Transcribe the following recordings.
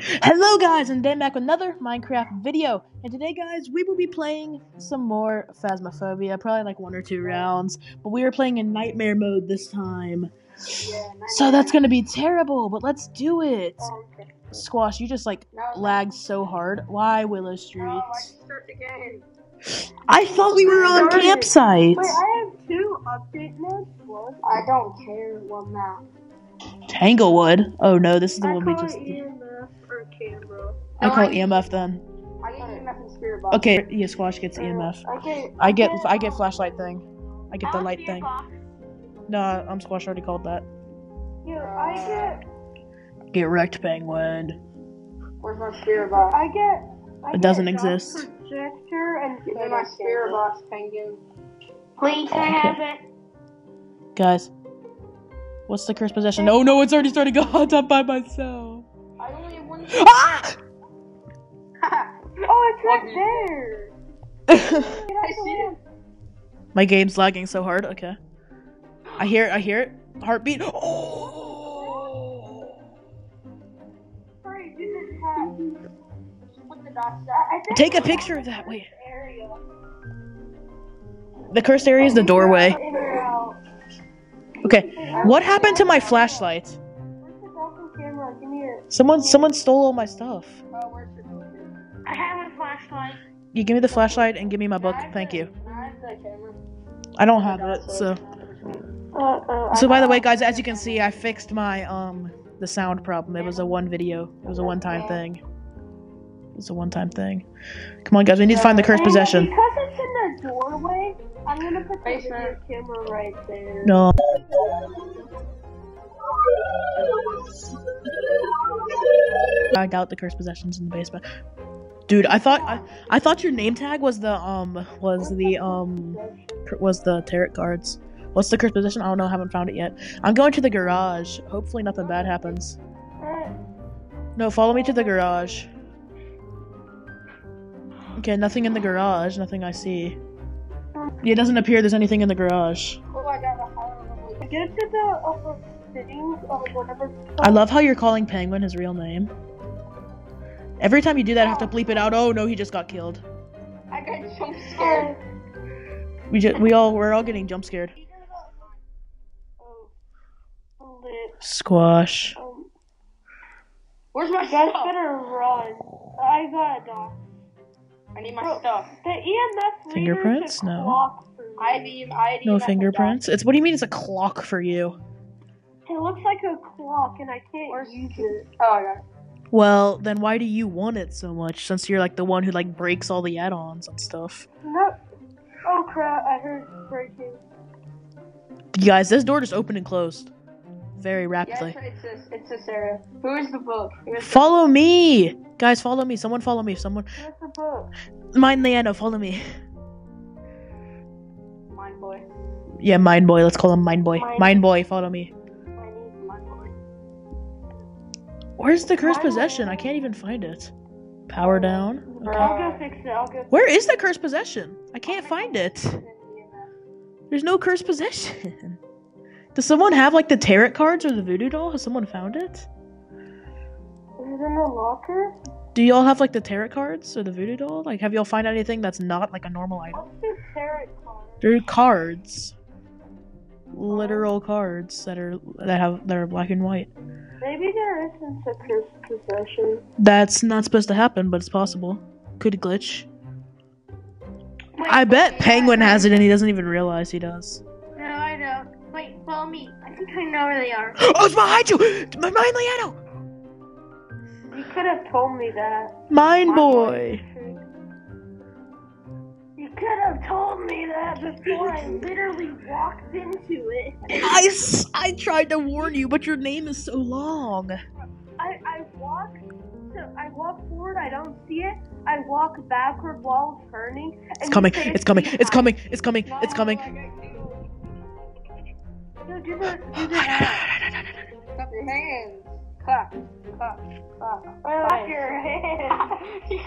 Hello guys, and Dan back with another Minecraft video. And today guys, we will be playing some more Phasmophobia, probably like one or two rounds. But we are playing in nightmare mode this time. So that's gonna be terrible, but let's do it. Oh, Squash, you just like lagged so hard. Why Willow Street? I start the game. I thought we were on Sorry. campsite. Wait, I have two update modes. I don't care what map. Tanglewood. Oh no, this is the I one we just it EMF or camera. I call it EMF then. I get EMF and spirit box. Okay, yeah, Squash gets EMF. I get. I get I get flashlight thing. I get the light thing. No, I'm Squash already called that. Yeah, I get. Get wrecked, penguin. Where's my spirit box? I get. I It doesn't get exist. Projector and. Give me my spirit box, penguin. Please, can I have it? Guys, what's the cursed possession? Oh no, it's already starting to go on top by myself. I only have one. Ah! Oh, it's right there. I see. My game's lagging so hard. Okay, I hear it. I hear it. Heartbeat. Oh! Sorry, you didn't have. Just put the dots there. I think Take a picture of that. Wait. The cursed area is the doorway. In or out. Okay, what happened to my flashlight? Where's the dolphin camera? Give me it. Someone, someone stole all my stuff. I have a flashlight. You give me the flashlight and give me my book. Thank you. I have the camera. I don't have it, so. Uh, uh, So by the way, guys, as you can see, I fixed my um the sound problem. It was a one video. It was a one time thing. It was a one time thing. Come on, guys, we need to find the cursed possession. Because it's in the doorway, I'm gonna put the video camera right there. No. I doubt the cursed possessions in the basement. Dude, I thought I, I thought your name tag was the um was the um was the tarot cards. What's the cursed possession? I don't know. Haven't found it yet. I'm going to the garage. Hopefully nothing bad happens. No, follow me to the garage. Okay, nothing in the garage. Nothing I see. Yeah, it doesn't appear there's anything in the garage. Oh, I got a. Get to the upper settings of whatever. I love how you're calling Penguin his real name. Every time you do that, I have to bleep it out. Oh no, he just got killed. I got jump scared. We just we all we're all getting jump scared. Oh. Squash. Um, Where's my guys better run. I got a dog. I need my stuff. The EMF Fingerprints? No. I need, I No fingerprints. It's what do you mean? It's a clock for you? It looks like a clock, and I can't use it. Oh, I got it. Well, then why do you want it so much? Since you're like the one who like breaks all the add-ons and stuff. No. Oh crap! I heard breaking. You guys, this door just opened and closed very rapidly. Yes, it's this. It's this area. Who is the book? Is Follow me, guys. Follow me. Someone follow me. Someone. Where's the book? Mind Leano, follow me. Mine boy. Yeah, Mind Boy. Let's call him Mind Boy. Mind- Mind Boy, follow me. Where's the cursed possession? I can't even find it. Power down. Okay. I'll go fix it. I'll go. Where is the cursed possession? I can't find it. There's no cursed possession. Does someone have like the tarot cards or the voodoo doll? Has someone found it? Is it in the locker? Do y'all have like the tarot cards or the voodoo doll? Like, have y'all find anything that's not like a normal item? What's the tarot card? They're cards, literal cards that are that have that are black and white. Maybe there isn't a cursed possession. That's not supposed to happen, but it's possible. Could glitch. I bet Penguin has it and he doesn't even realize he does. No, I don't. Wait, follow me. I think I know where they are. Oh, it's behind you! My mind, Leano! You could have told me that. Mind boy. You could have told me that before I literally walked into it. I, I tried to warn you, but your name is so long. I, I walk to, I walk forward, I don't see it. I walk backward while turning. It's coming, it's coming, behind. it's coming, it's coming, it's coming. No, do the, do the. Clap your hands. Clap, clap, clap. Clap your hands. you,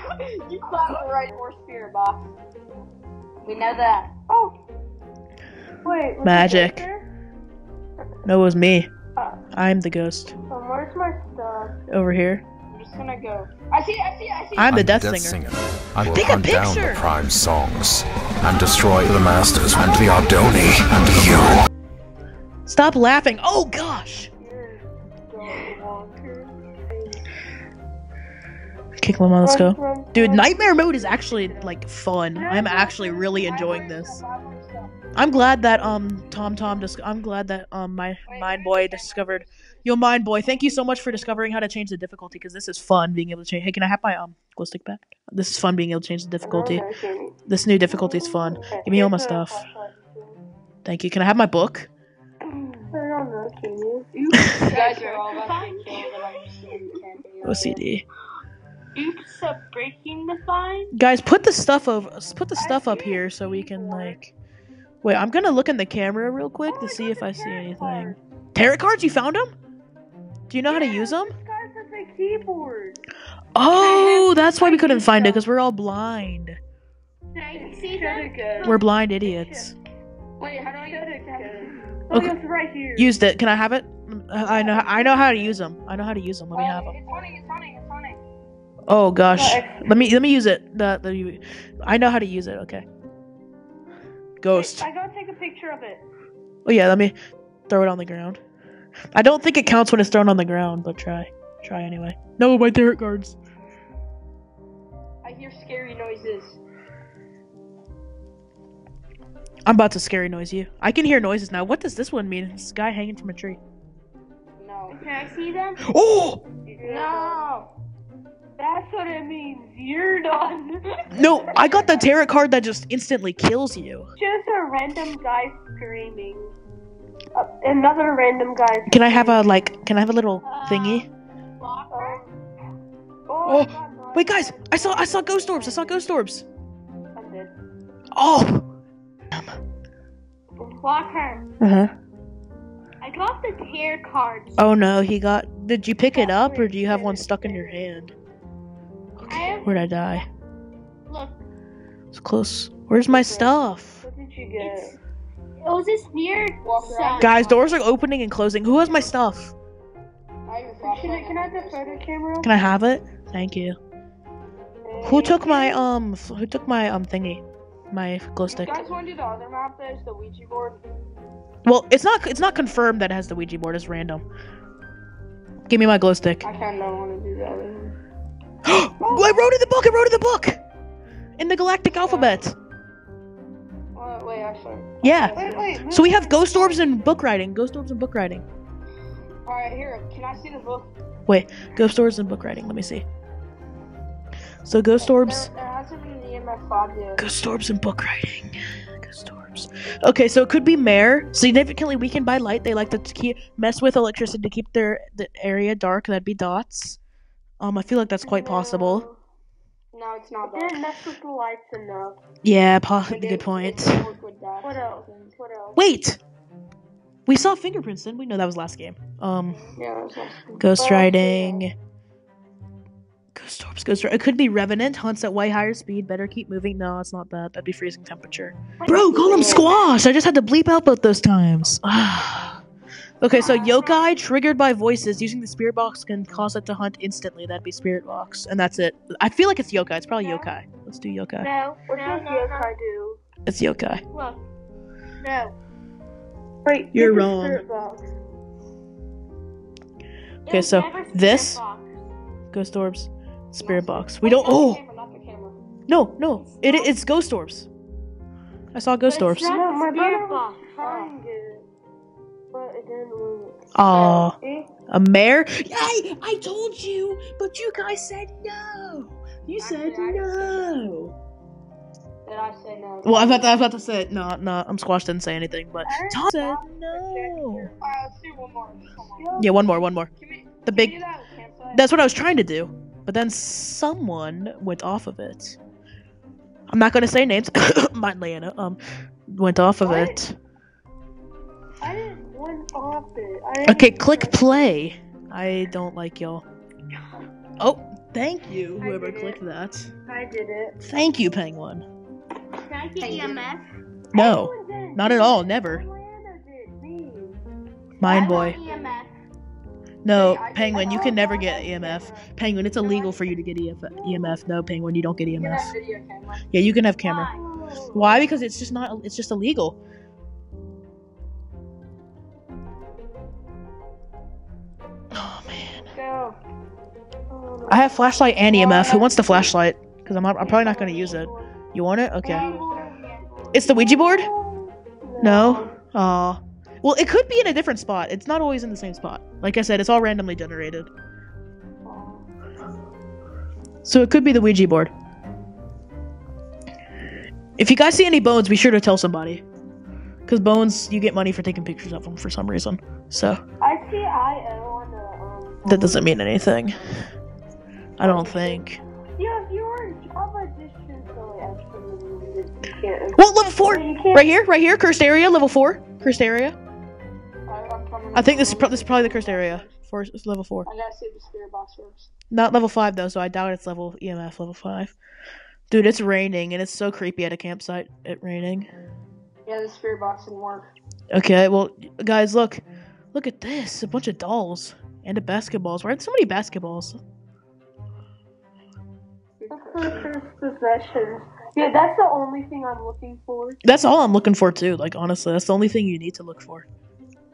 you clap the right horse spirit box. We know that. Oh. Wait. was Magic. there? No, it was me. Uh, I'm the ghost. um, where's my stuff? Over here. Just just gonna go. I see, I see, I see. I'm the Death, Death Singer. I will Take hunt down the. Prime songs and destroy the Masters and the Ardoni and you. Stop laughing. Oh gosh. Kick my mom, let's go. Dude, nightmare mode is actually like fun. I'm actually really enjoying this. I'm glad that um Tom Tom dis- I'm glad that um my mind boy discovered yo mind boy. Thank you so much for discovering how to change the difficulty because this is fun being able to change. Hey, can I have my um glow stick back? This is fun being able to change the difficulty. This new difficulty is fun. Give me all my stuff. Thank you. Can I have my book? You guys are all about to get killed, and I'm just doing camping. OCD. Oops, uh, breaking the fine. Guys, put the stuff of put the stuff up here so we can like. Wait, I'm gonna look in the camera real quick to see if I see anything. Tarot cards? You found them? Do you know how to use them? Guys, that's a keyboard. Oh, that's why we couldn't find it because we're all blind. Can you see that? We're blind idiots. Wait, how do I get it? Oh, Okay. it's right here. Used it. Can I have it? I know. I know how to use them. I know how to use them. Let me have them. Oh gosh. Let me let me use it. The, the I know how to use it. Okay. Ghost. I gotta take a picture of it. Oh yeah. Let me throw it on the ground. I don't think it counts when it's thrown on the ground, but try. Try anyway. No, my tarot cards. I hear scary noises. I'm about to scary noise you. I can hear noises now. What does this one mean? This guy hanging from a tree. No. Can I see them? Oh No. That's what it means. You're done. no! I got the tarot card that just instantly kills you. Just a random guy screaming. Uh, another random guy. Can I have a like? Can I have a little thingy? Walker. Oh, Oh, God. Wait, guys! I saw I saw ghost orbs. I saw ghost orbs. I'm dead. Oh. Walker. Uh huh. I got the tarot cards. Oh no, he got. Did you pick it up or do you have one stuck in your hand? I have. Where'd I die? Look, It's close. Where's my stuff? what did you get? It was this weird Guys, doors are opening and closing. Who has my stuff? I Can I, can I have the photo camera? Can I have it? Thank you. Who took my um? Who took my um thingy? My glow stick. You guys want to do the other map? There's the Ouija board. Well, it's not. It's not confirmed that it has the Ouija board. It's random. Give me my glow stick. I kind of want to do the other one. I wrote in the book. I wrote in the book. In the galactic alphabet. Uh, wait, actually. Yeah. Wait, wait. So we have ghost orbs and book writing. Ghost orbs and book writing. Alright, here. Can I see the book? Wait, ghost orbs and book writing. Let me see. So ghost orbs. There, there hasn't been EMF 5 yet. Ghost orbs and book writing. Ghost orbs. Okay, so it could be mare. Significantly weakened by light. They like to keep mess with electricity to keep their the area dark. That'd be dots. Um, I feel like that's quite possible. No, it's not It that. didn't mess with the lights enough. Yeah, po- It good point. it didn't work with that. What else? What else? Wait, we saw fingerprints. Didn't we? No, that was last game. Um, Yeah, that was awesome. ghost Oh, riding. Ghost orbs, ghost. It could be revenant. Hunts at way higher speed. Better keep moving. No, it's not that. That'd be freezing temperature. Bro, call him squash. I just had to bleep out both those times. okay, so yokai triggered by voices using the spirit box can cause it to hunt instantly. That'd be spirit box, and that's it. I feel like it's yokai. It's probably yokai. Let's do yokai. No. What no, does no, yokai do? It's yokai. no. Look. No. Wait, You're wrong. spirit box. Okay, so this- box. Ghost orbs, spirit box. We don't. Oh camera, not the camera. no, no. It it's ghost orbs. I saw ghost orbs. No, my spirit brother box. Trying it, Aw, a mare. I I told you, but you guys said no. You said I no. Did I say no? Well, I was about to, I was about to say no, no. I'm squash didn't say anything, but Tom said no. Do one. On. Yeah, one more, one more. Can The big. that? That's what I was trying to do, but then someone went off of it. I'm not gonna say names. Mine, Leanna. Um, went off of What? it. I didn't went off it. I Okay, click play. I don't like y'all. Oh, thank you, whoever did it. clicked that. I did it. Thank you, Penguin. Can I get EMF? No, not at all, never. Leanna did me. Mind boy. No, I- I- Penguin, you can never get EMF. Penguin, it's illegal for you to get EF, EMF. No, Penguin, you don't get You can EMF. have video. Yeah, you can have camera. Why? Why? Because it's just not. It's just illegal. Go. I have flashlight and EMF. Who wants the flashlight? Because I'm, I'm probably not going to use it. You want it? Okay. It's the Ouija board? No. Aw. Well, it could be in a different spot. It's not always in the same spot. Like I said, it's all randomly generated. So it could be the Ouija board. If you guys see any bones, be sure to tell somebody. Because bones, you get money for taking pictures of them for some reason. So I see. That doesn't mean anything. I don't think. Yeah, if you were in Java Edition, so actually you can't. Well, level four, You right here, right here, cursed area, level four, cursed area. I- I'm coming. I think this is pro- this is probably the cursed area. For it's level four. I gotta see if the spirit box works. Not level five though, so I doubt it's level EMF level five. Dude, it's raining and it's so creepy at a campsite. It raining. Yeah, the spirit box didn't work. Okay, well, guys, look, look at this. A bunch of dolls and a basketballs. Why are there so many basketballs? First possession. Yeah, that's the only thing I'm looking for. That's all I'm looking for too. Like honestly, that's the only thing you need to look for.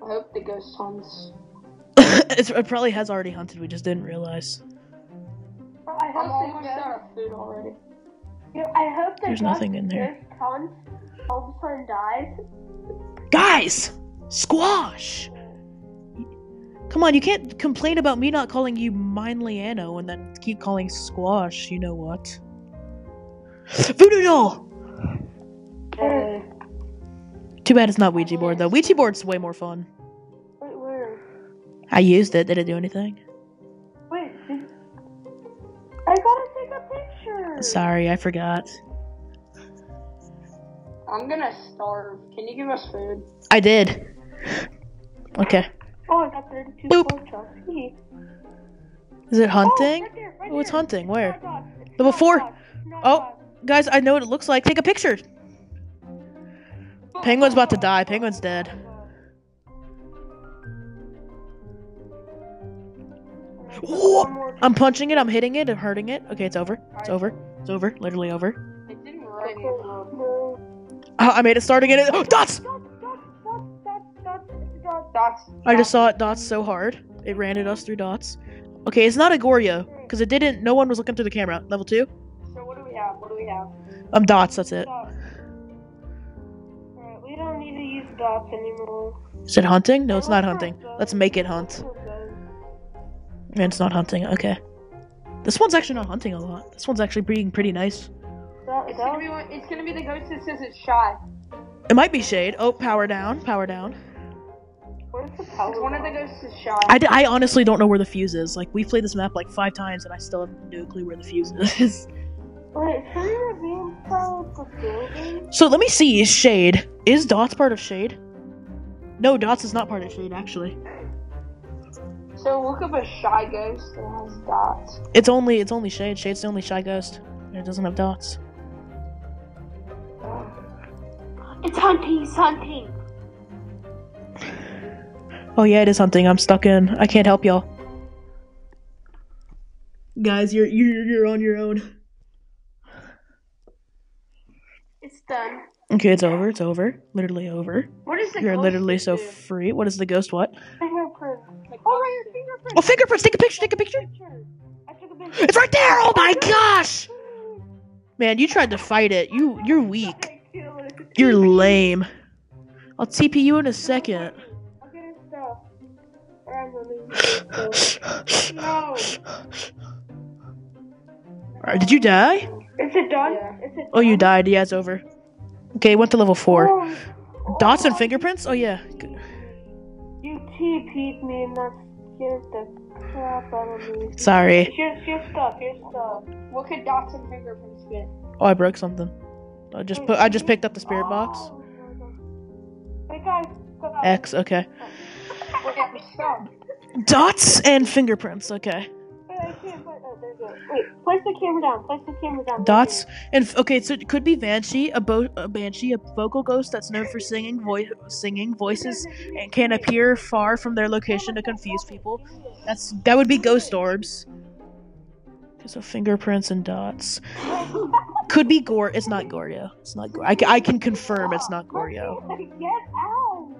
I hope the ghost hunts. it's, it probably has already hunted. We just didn't realize. Oh, I I'm hope almost the out food already. Yeah, I hope There's nothing in there. ghost hunts, all of a sudden dies. Guys, squash. Come on, you can't complain about me not calling you Mindliano and then keep calling squash. You know what? Voodoo doll. Wait, Too bad it's not Ouija board though. Ouija board's way more fun. wait, where? I used it. Did it do anything? Wait, did... I gotta take a picture. Sorry, I forgot. I'm gonna starve. Can you give us food? I did. Okay. Oh, I got 32 Boop. pork chops. Hey. Is it Oh, hunting? right there, right Oh, it's hunting. Where? It's not dots. It's Level four. dots. It's not Oh. Guys, I know what it looks like. Take a picture. Oh, Penguin's about to oh, die. Oh, Penguin's dead. Whoa! I'm punching it. I'm hitting it. I'm hurting it. Okay, it's over. It's over. It's over. Literally over. It didn't run. No. Oh, um, I made it start again. Oh, dots, dots. Dots. I just saw it dots so hard. It ran at us through dots. Okay, it's not a Goryo because it didn't. No one was looking through the camera. Level two. So what do we have? What do we have? Um, dots. That's it. Dots. Alright, we don't need to use dots anymore. Is it hunting? No, it's not hunting. Let's make it hunt. And it's not hunting. Okay. This one's actually not hunting a lot. This one's actually being pretty nice. It's gonna be it's gonna be the ghost that says it's shy. It might be shade. Oh, power down. Power down. Where's the power? It's one of the line? ghosts is shy. I, d- I honestly don't know where the fuse is. Like we've played this map like five times and I still have no clue where the fuse is. Wait, should we reveal the building? so let me see. Is shade? Is dots part of shade? No, dots is not part of shade actually. So look up a shy ghost that has dots. It's only it's only shade. Shade's the only shy ghost. And it doesn't have dots. It's hunting, it's hunting. Oh yeah, it is hunting. I'm stuck in. I can't help y'all. Guys, you're you're you're on your own. It's done. Okay, it's over. It's over. Literally over. What is the You're ghost literally so do? free. What is the ghost? What? Fingerprint. The Oh, ghost right, do? fingerprint. Oh, fingerprints. Take a picture. Take a picture. Picture. I took a picture. It's right there. Oh my gosh. Man, you tried to fight it. You you're weak. Okay, kill it. You're lame. I'll TP you in a second. I'm gonna use his stuff. No. Alright, did you die? Is it done? Yeah. Is it Oh, you done? died. Yeah, it's over. Okay, went to level four. Oh. Dots and fingerprints. Oh yeah. You TP'd me and that scared the crap out of me. Sorry. Here's your stuff, here's stuff. What could dots and fingerprints be? Oh, I broke something. I just put. I just picked up the spirit box. Oh, Hey guys, guys. X. Okay. Dots and fingerprints. Okay. Wait, place the camera down. Place the camera down. Dots and okay, so it could be Banshee, a, bo- a banshee, a vocal ghost that's known for singing voice, singing voices, and can appear far from their location to confuse people. That's that would be ghost orbs. So fingerprints and dots. Could be Gore. It's not Goryo. It's not Gore. I, I can confirm it's not Goryo. Get out!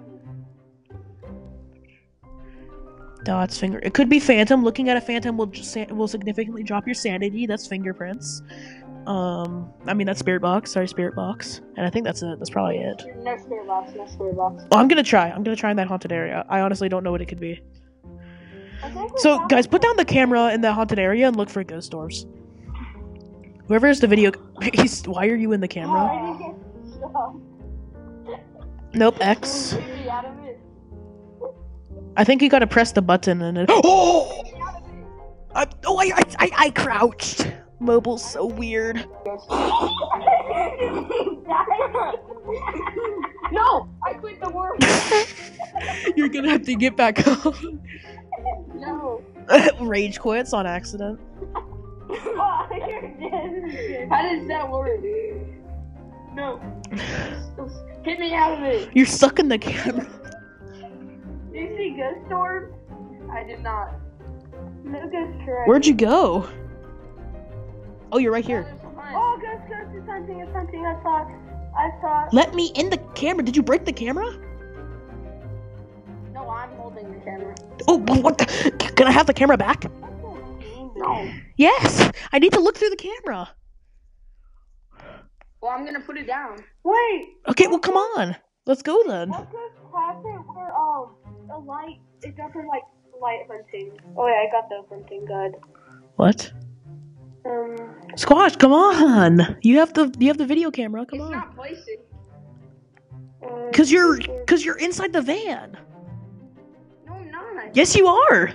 Dots finger. It could be Phantom. Looking at a Phantom will just will significantly drop your sanity. That's fingerprints. Um, I mean that's Spirit Box. Sorry, Spirit Box. And I think that's it. That's probably it. No spirit box, no spirit box. Oh, I'm gonna try. I'm gonna try in that haunted area. I honestly don't know what it could be. I think we So, guys, put down the camera in the haunted area and look for ghost orbs. Whoever is the video, he's. Why are you in the camera? I didn't get stuff. Nope, X. I think you gotta press the button and it. Oh! Get me out of it. I, oh, I, I, I, I crouched. Mobile's so weird. no, I quit the work. You're gonna have to get back on. no. Rage quits on accident. You're dead. How does that work? No. Get me out of it. You're sucking the camera. Do you see ghost orbs? I did not. No ghost correct. Where'd you go? Oh, you're right here. There's a hunt. Oh, ghost, ghost, is hunting, it's hunting. I saw. I saw. Let me in the camera. Did you break the camera? No, I'm holding the camera. Oh, what? The? Can I have the camera back? No. Yes. I need to look through the camera. Well, I'm gonna put it down. Wait, Okay, well, come on. Let's go then. what ghost classic where a light it doesn't like light hunting. Oh yeah, I got the hunting guide. What? Um, Squash, come on. You have the you have the video camera. Come on. not placing. uh, Cause you're cause you're inside the van. No, I'm not. Yes, you are.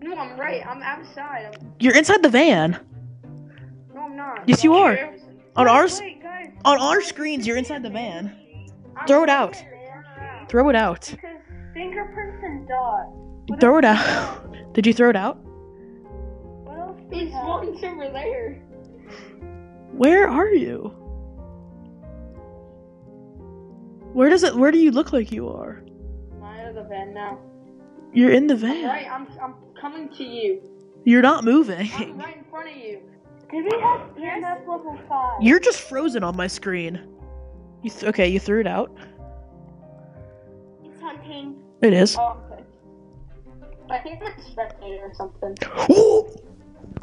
No, I'm right. I'm outside. I'm... You're inside the van. No, I'm not. Yes, you are. On ours, Wait, guys. on our screens, you're inside the van. I'm Throw it out. Throw it out. Because fingerprints and dots. What Throw it out. Did you throw it out? What else do we It's one's over there. Where are you? Where does it? Where do you look like you are? I'm out of the van now. You're in the I'm van. right. I'm I'm coming to you. You're not moving. I'm moving. right in front of you. Did we have EMF level 5? You're just frozen on my screen. You th- okay? You threw it out. It's hunting. It is. Oh, okay. I think a spectator or something. Ooh!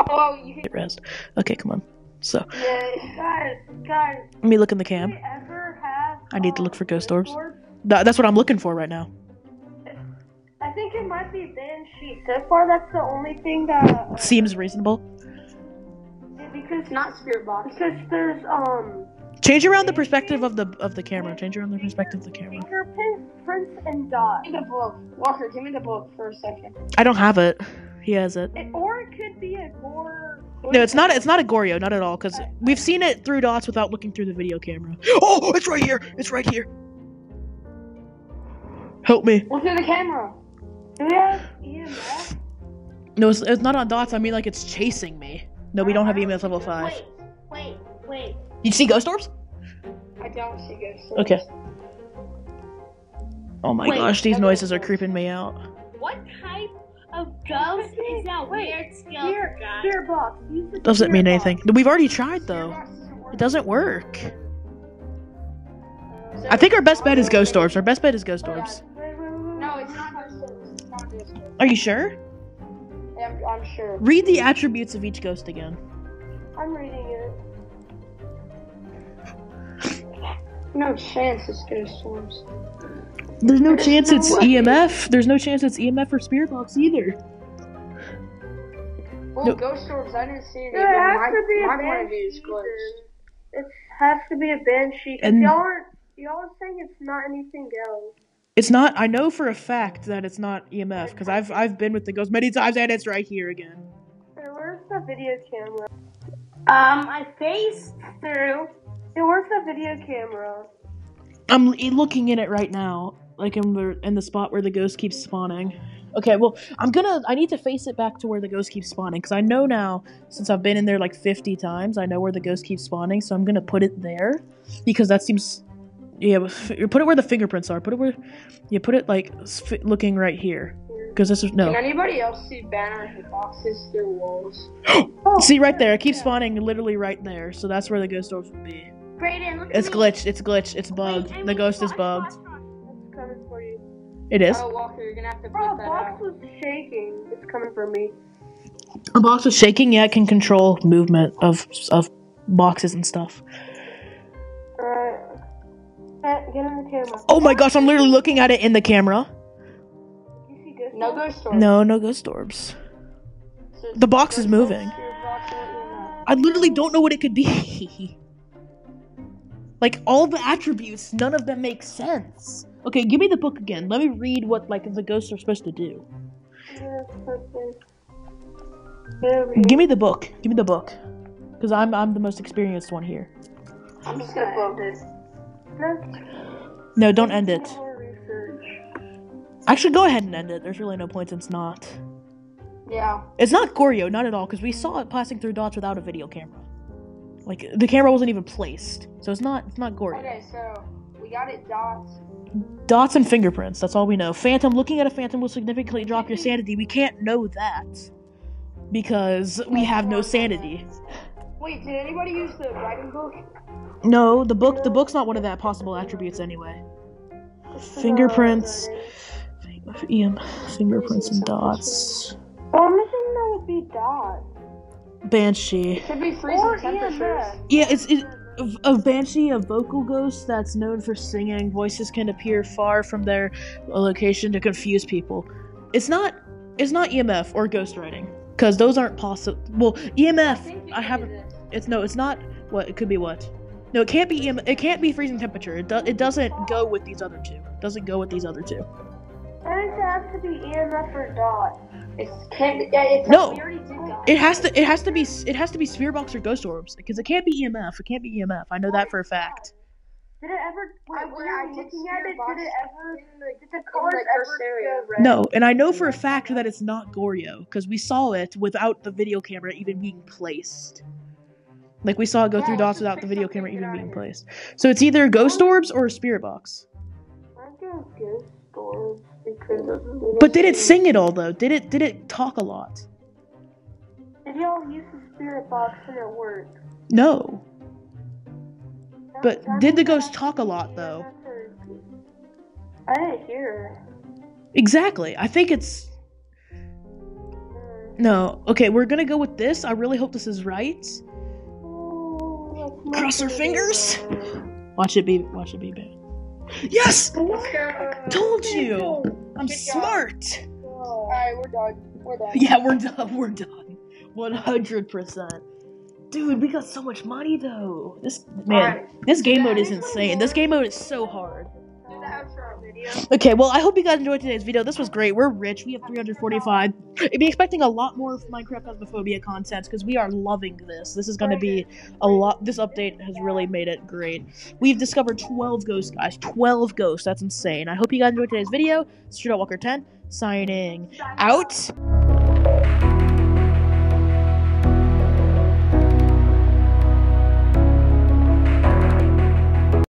Oh, you. Get rest. Okay, come on. So Yeah. Guys, guys, let me look in the cam. have I need to um, look for ghost orbs. orbs? Th- that's what I'm looking for right now. I think it might be Banshee. So far, that's the only thing that Seems reasonable. because not spirit box. because there's um Change around the perspective of the of the camera. Change around the perspective of the camera. Prints, and dots. Give me the book. Walker, give me the book for a second. I don't have it. He has it. It, or it could be a gore. No, it's not. It's not a Goryo, not at all. Because we've seen it through dots without looking through the video camera. Oh, it's right here. It's right here. Help me. Look at the camera. Do we have EMF? No, it's, it's not on dots. I mean, like it's chasing me. No, we don't have EMF level five. Wait, wait, wait. You see ghost orbs? I don't see ghost orbs. Okay. Oh my Wait, gosh, these that noises are creeping me out. What type of ghost is that Wait, weird skeleton Spirit, guy? spirit box. Doesn't mean box. anything. We've already tried though. doesn't. It doesn't work. So- I think our best bet is ghost orbs. Our best bet is ghost oh, orbs. Wait, wait, wait, wait. No, it's not ghost orbs. It's not ghost orbs. Are you sure? Yeah, I'm, I'm sure. Read the attributes of each ghost again. I'm reading it. No chance it's ghost orbs. There's no There's chance no it's way. EMF. There's no chance it's EMF or Spirit Box either. Well, No. ghost orbs, I didn't see any. There but has my, to be a my point of view is banshee. It has to be a banshee. 'cause And- y'all are y'all are saying it's not anything else. It's not. I know for a fact that it's not EMF because I've I've been with the ghost many times and it's right here again. Hey, where's the video camera? Um, I faced through. Hey, where's the video camera? I'm looking in it right now, like in the in the spot where the ghost keeps spawning. Okay, well, I'm gonna. I need to face it back to where the ghost keeps spawning because I know now, since I've been in there like 50 times, I know where the ghost keeps spawning. So I'm gonna put it there because that seems. Yeah, put it where the fingerprints are. Put it where. Yeah, put it like looking right here because this is no. Can anybody else see banner hitboxes through walls? See right there. It keeps spawning literally right there. So that's where the ghost orbs would be. Brayden, It's glitched. It's glitched. It's bugged. Wait, The ghost is bugged. It is. Oh, Walker, you're gonna have to put Bro, that box out. was shaking. It's coming for me. A box is shaking. Yeah, it can control movement of of boxes and stuff. Alright. Get, get in the camera. Oh my gosh, I'm literally looking at it in the camera. You see ghost No orbs? ghost story. No, no ghost orbs. The box is moving. I literally don't know what it could be. like all the attributes, none of them make sense. Okay, give me the book again. Let me read what like the ghosts are supposed to do. Give me the book. Give me the book. Cuz I'm I'm the most experienced one here. I'm just gonna vote this. No, don't end it. Actually, go ahead and end it. There's really no point since not. Yeah. It's not Goryo, not at all, because we saw it passing through dots without a video camera. Like the camera wasn't even placed, so it's not it's not Goryo. Okay, so we got it dots. Dots and fingerprints. That's all we know. Phantom. Looking at a phantom will significantly drop your sanity. We can't know that because we have no sanity. Wait, did anybody use the writing book? No, the book. The book's not one of that possible attributes anyway. Fingerprints. EM. Fingerprints and dots. Oh, I'm missing that would be dots. Banshee. It Could be freezing Or temperatures. Yeah, it's it, of- a banshee, a vocal ghost that's known for singing. Voices can appear far from their location to confuse people. It's not. It's not EMF or ghost writing because those aren't possible. Well, EMF. I haven't. It's no. It's not. What it could be. What? No, it can't be. EM, it can't be freezing temperature. It, do, it doesn't go with these other two. It doesn't go with these other two. I think it has to be EMF or dot. It can be. Yeah, it's No. We already did that. It has to. It has to be. It has to be spirit box or ghost orbs because it can't be EMF. It can't be EMF. I know that for a fact. Did it ever? When, I- when when I did looking at it, did it ever? in Did the in colors the ever first go red? No, and I know for a fact that it's not Goryo because we saw it without the video camera even being placed. Like we saw it go Yeah, through dots without the video camera even being placed. So it's either ghost orbs or a spirit box. I'm gonna ghost orbs because of But did it sing at all though? Did it did it talk a lot? Did y'all use the spirit box and it worked? No. But did the ghost talk a lot, though? I didn't hear. Exactly. I think it's Mm. no. Okay, we're gonna go with this. I really hope this is right. Oh, Cross our fingers. right. Watch it be. Watch it be bad. Yes. Let's. Told you. I'm Good smart. Alright, we're done. We're done. Yeah, we're done. We're done. One hundred percent. Dude, we got so much money though. This man, Alright. this game mode is insane. This game mode is so hard. Do the outro video. Okay, well, I hope you guys enjoyed today's video. This was great. We're rich. We have 345. Be expecting a lot more Minecraft Phasmophobia content because we are loving this. This is going to be a lot. This update has really made it great. We've discovered 12 ghosts, guys. 12 ghosts. That's insane. I hope you guys enjoyed today's video. Street Walker 10 signing out.